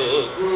ಹೋಗು